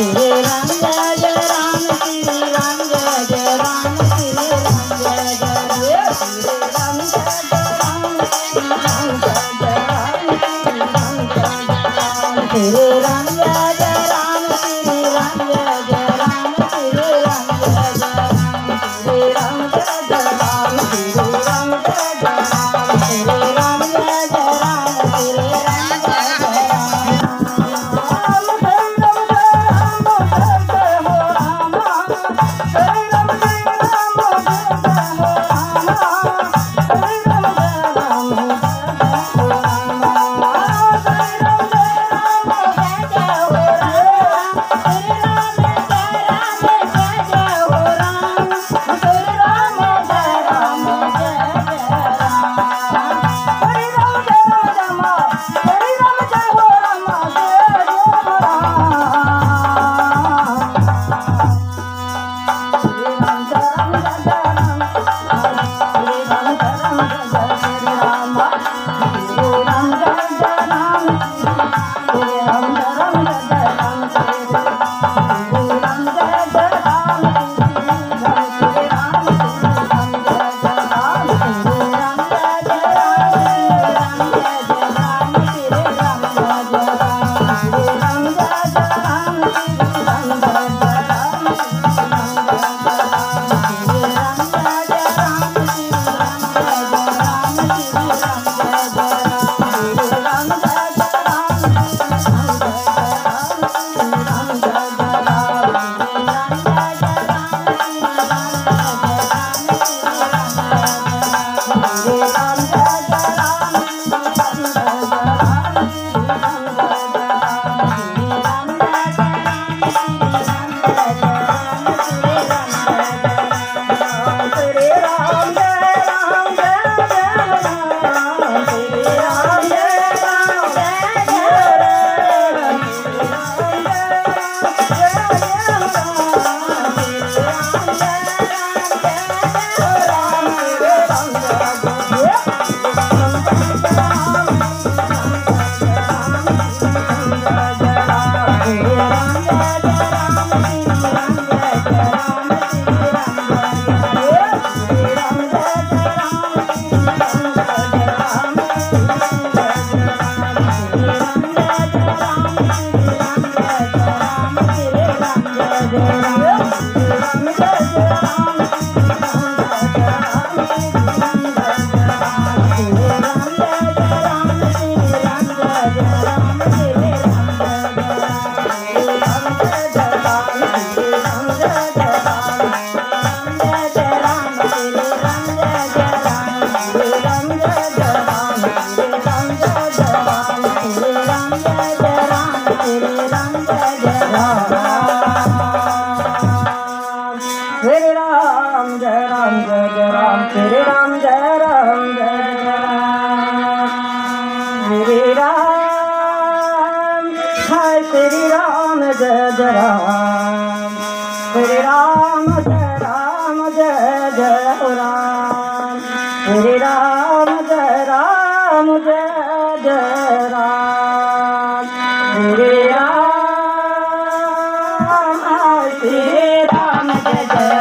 Oh. Hare Ram Hare Ram Hare Ram Jai Jai Ram Ram Jai Ram Jai Jai Ram Jai Ram Jai Ram Jai Jai Ram Ram Ram Jai Jai